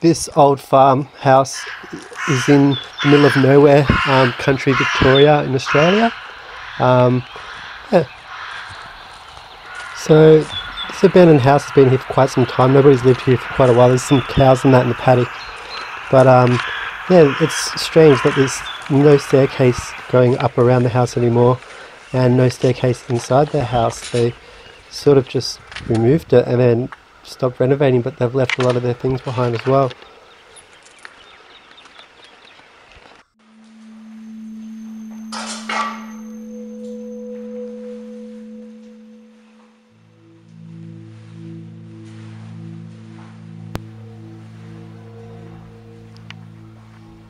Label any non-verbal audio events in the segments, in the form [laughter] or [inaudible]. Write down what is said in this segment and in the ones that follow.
This old farmhouse is in the middle of nowhere, um, country Victoria in Australia. Um, yeah. So this abandoned house has been here for quite some time. Nobody's lived here for quite a while. There's some cows and that in the paddock. But um, yeah, it's strange that there's no staircase going up around the house anymore and no staircase inside the house. They sort of just removed it and then stopped renovating, but they've left a lot of their things behind as well.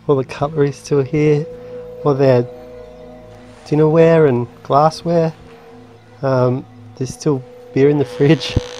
all the cutlery still here, all their dinnerware and glassware. Um, there's still beer in the fridge. [laughs]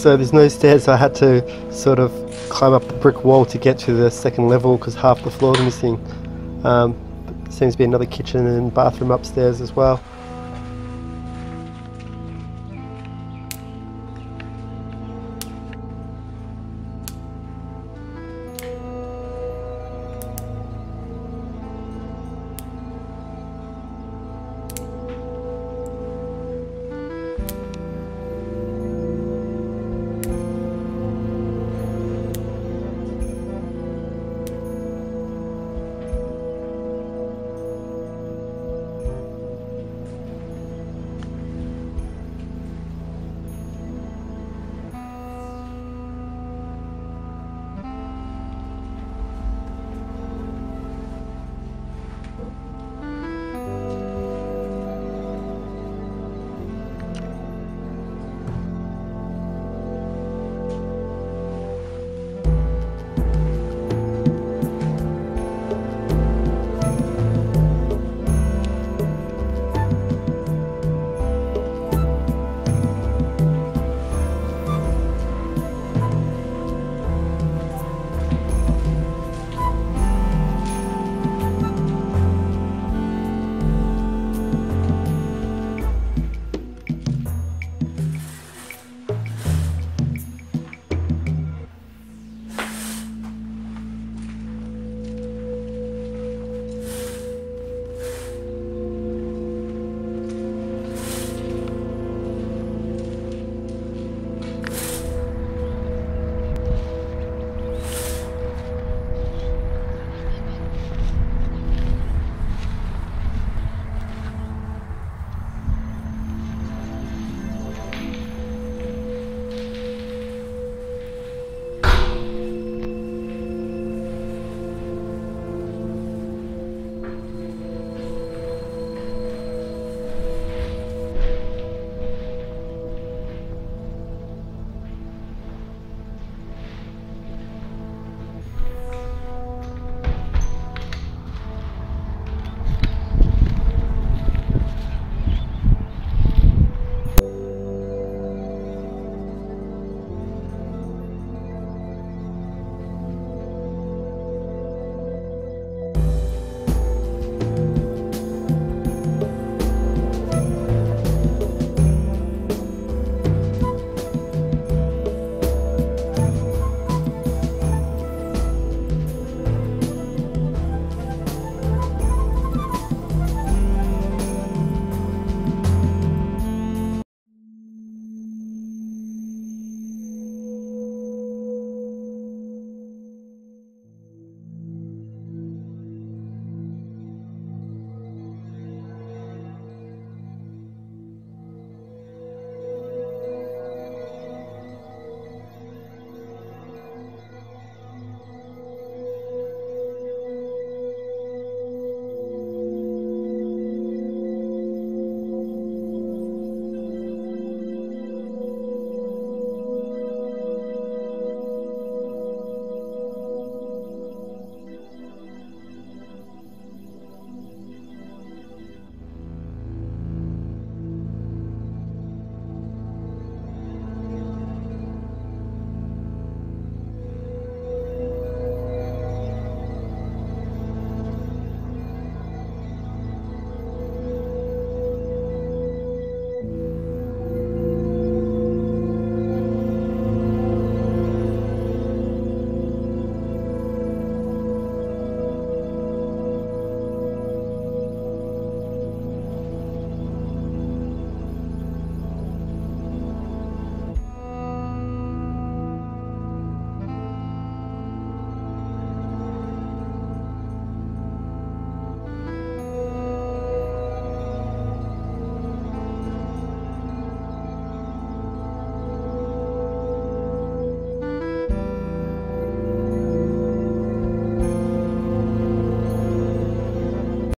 so there's no stairs I had to sort of climb up the brick wall to get to the second level because half the floor is missing. Um, seems to be another kitchen and bathroom upstairs as well